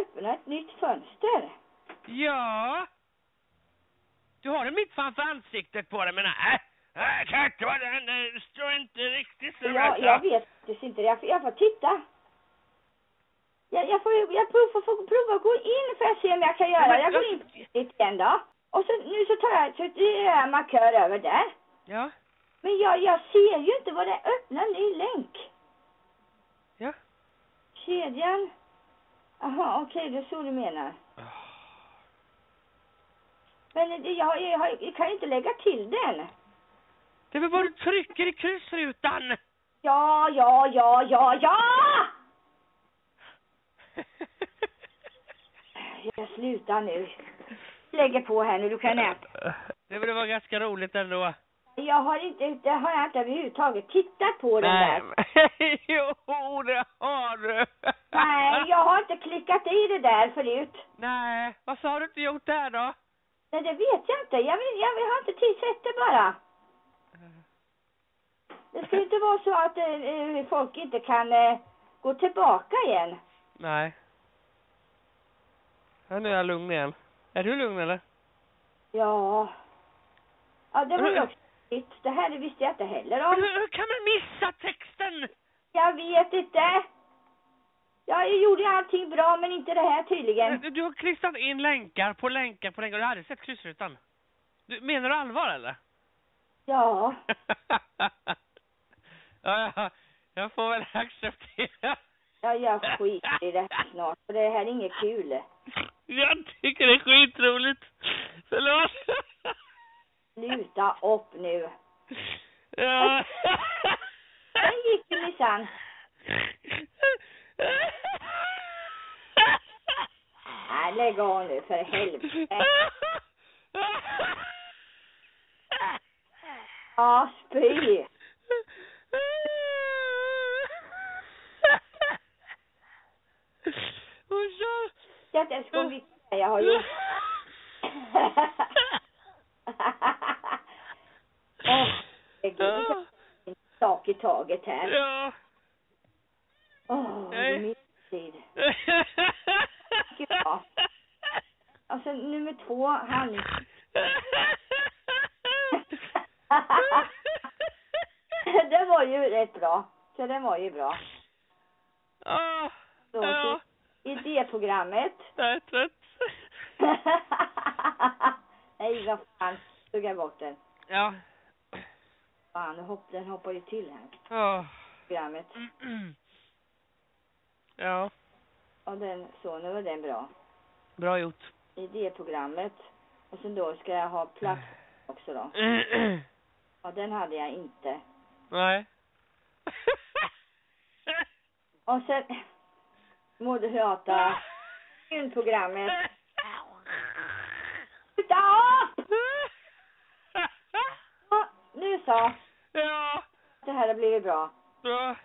öppna ett nytt fönster. Ja. Du har den mitt framför ansiktet på dig, men nej. Jag vara den. Det står inte riktigt så Jag, jag vet faktiskt inte det. Jag, får- jag får titta. Jag, jag får jag provar, får prova att gå in för att se om jag kan göra. men- Jag går in lite igen då. Och så, nu så tar jag, så det är markör över där. Ja. Men jag, jag ser ju inte vad det är. Öppna ny länk. Ja. Kedjan. Jaha, okej, det är så du menar. Men det, jag, jag, jag, jag kan ju inte lägga till den. Det är väl bara du trycker i kryssrutan. Ja, ja, ja, ja, ja! Jag slutar nu. Lägger på här nu, du kan äta. Det vara ganska roligt ändå. Jag har inte, det har jag inte överhuvudtaget tittat på den där. Nej, jo det har du. Jag inte klickat i det där förut. Nej, vad sa du inte gjort där då? Nej, det vet jag inte. Jag, vill, jag, vill, har inte sett det bara. Det ska ju inte vara så att eh, eh, folk inte kan eh, gå tillbaka igen. Nej. Ja, nu är jag lugn igen. Är du lugn eller? Ja. Ja, det var ju också. Det här visste jag inte heller om. hur, hur kan man missa texten? Jag vet inte. Jag gjorde allting bra, men inte det här tydligen. Du, du har klistrat in länkar på länkar på länkar. Du hade sett kryssrutan. Du, menar du allvar eller? Ja. ja, ja, jag får väl acceptera. Ja, jag skiter i det här snart, för det här är inget kul. Jag tycker det är skitroligt. Förlåt. Sluta upp nu. ja. Den gick ju minsann. Lägg av nu för helvete. Ja, spy. Och så... Detta ska vi jag har gjort. Åh, det går en sak i taget här. Ja. Åh, det är min tid. Ja. Alltså nummer två, han... det var ju rätt bra. Så den var ju bra. Ah, Så ja, idéprogrammet. jag är trött. Nej, vad fan. Tog jag bort den. Ja. Fan, hopp, den hoppar ju till här. Ah. Programmet. Ja, Och den, så, nu var den bra. bra gjort. Idéprogrammet. Och sen då ska jag ha plats också då. Ja, den hade jag inte. Nej. Och sen moderata filmprogrammet. Sluta! Ja, nu så. Ja, Det här har blivit bra. bra.